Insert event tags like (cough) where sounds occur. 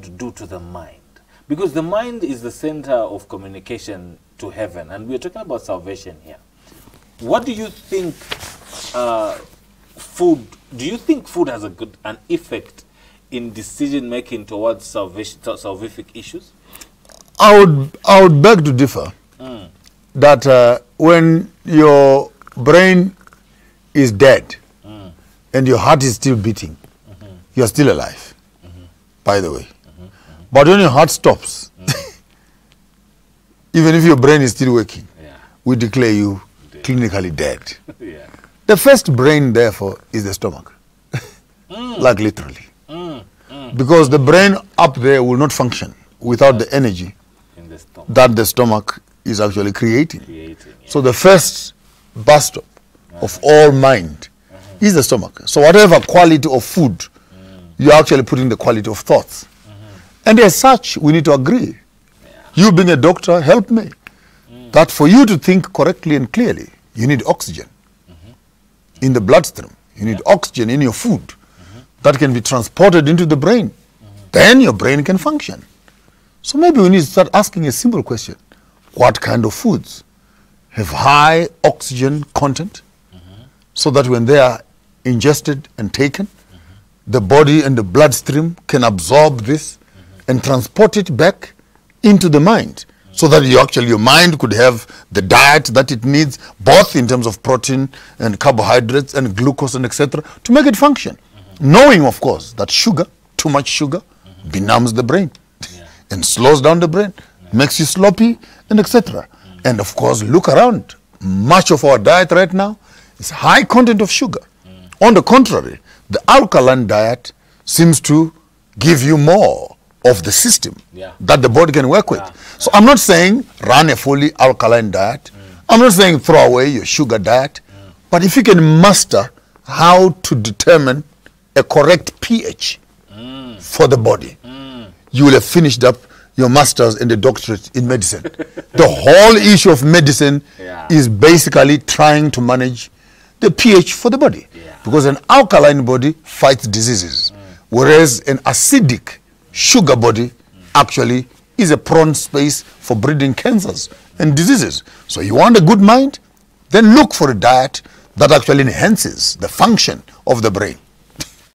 do to the mind? Because the mind is the center of communication to heaven, and we're talking about salvation here. What do you think uh, food, do you think food has a good an effect in decision making towards salvation, salvific issues? I would, I would beg to differ that uh, when your brain is dead and your heart is still beating, you are still alive, by the way. But when your heart stops, (laughs) even if your brain is still working, Yeah. we declare you clinically dead. (laughs) yeah. The first brain, therefore, is the stomach, (laughs) mm. like literally. Mm, mm. Because the brain up there will not function without the energy In the that the stomach is actually creating. creating. Yeah. So the first bus stop uh-huh. of all mind uh-huh. is the stomach. So whatever quality of food, you're actually putting the quality of thoughts. And as such, we need to agree. You being a doctor, help me. That for you to think correctly and clearly, you need oxygen mm-hmm. in the bloodstream. You need oxygen in your food mm-hmm. that can be transported into the brain. Mm-hmm. Then your brain can function. So maybe we need to start asking a simple question. What kind of foods have high oxygen content so that when they are ingested and taken, the body and the bloodstream can absorb this and transport it back into the mind so that you actually your mind could have the diet that it needs both in terms of protein and carbohydrates and glucose and etc to make it function. Mm-hmm. Knowing of course that sugar too much sugar mm-hmm. benumbs the brain and slows down the brain makes you sloppy and etc mm-hmm. and of course look around. Much of our diet right now is high content of sugar. Mm. On the contrary the alkaline diet seems to give you more of the system Yeah. that the body can work with. Yeah. So I'm not saying run a fully alkaline diet. Mm. I'm not saying throw away your sugar diet. But if you can master how to determine a correct pH mm. for the body, mm. you will have finished up your master's and the doctorate in medicine. the whole issue of medicine Yeah. is basically trying to manage the pH for the body. Because an alkaline body fights diseases, whereas an acidic sugar body actually is a prone space for breeding cancers and diseases. So you want a good mind? Then look for a diet that actually enhances the function of the brain.